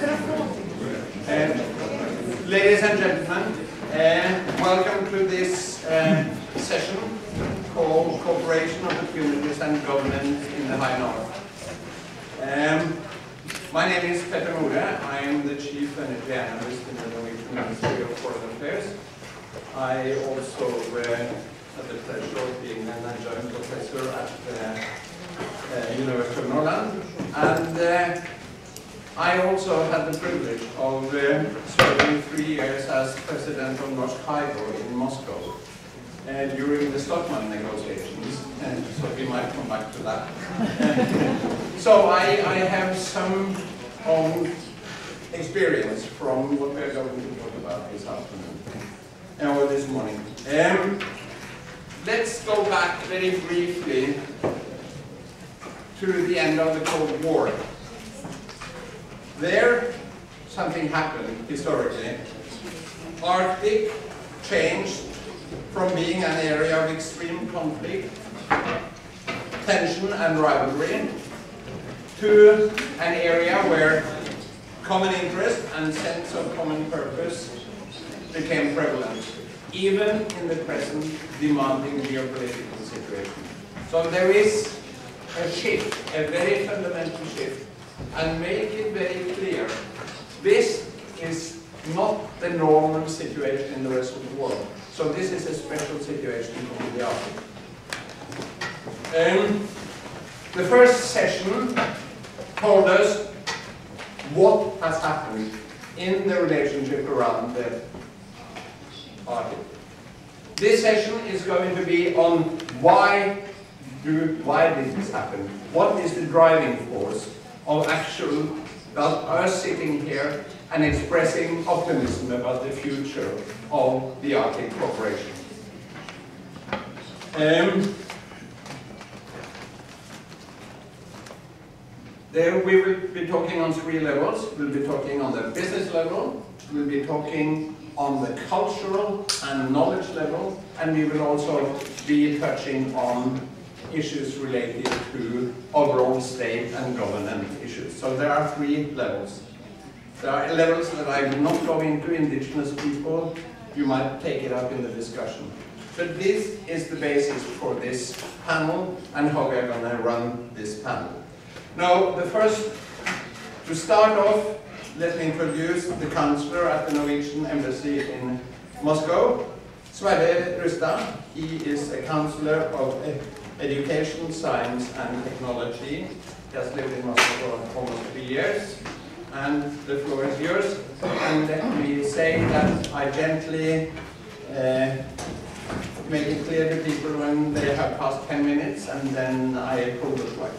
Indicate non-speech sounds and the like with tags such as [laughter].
Uh, ladies and gentlemen, uh, welcome to this uh, session called Cooperation of the Opportunities and Governance in the High North. Um, my name is Petter Nore. I am the Chief Energy Analyst in the Norwegian Ministry of Foreign Affairs. I also uh, had the pleasure of being an adjunct professor at the uh, University of Nordland. And I also had the privilege of uh, serving three years as president of Norsk in Moscow uh, during the Shtokman negotiations, and so we might come back to that. [laughs] so I, I have some own experience from what we're going to talk about this afternoon, or this morning. Um, let's go back very briefly to the end of the Cold War. There, something happened historically. Arctic changed from being an area of extreme conflict, tension and rivalry, to an area where common interest and sense of common purpose became prevalent, even in the present demanding geopolitical situation. So there is a shift, a very fundamental shift and make it very clear. This is not the normal situation in the rest of the world. So this is a special situation in the Arctic. Um, the first session told us what has happened in the relationship around the Arctic. This session is going to be on why do, why did this happen? What is the driving force of actual, about us sitting here and expressing optimism about the future of the Arctic cooperation. Um, there we will be talking on three levels. We'll be talking on the business level, we'll be talking on the cultural and knowledge level, and we will also be touching on issues related to overall state and governance issues. So there are three levels. There are levels that I will not go into, indigenous people, you might take it up in the discussion. But this is the basis for this panel and how we are going to run this panel. Now, the first, to start off, let me introduce the counselor at the Norwegian Embassy in Moscow, Sverre Rustad. He is a counselor of education, science and technology. He has lived in Moscow for almost three years. And the floor is yours. And let me say that I gently uh, make it clear to people when they have passed 10 minutes and then I pull the plug.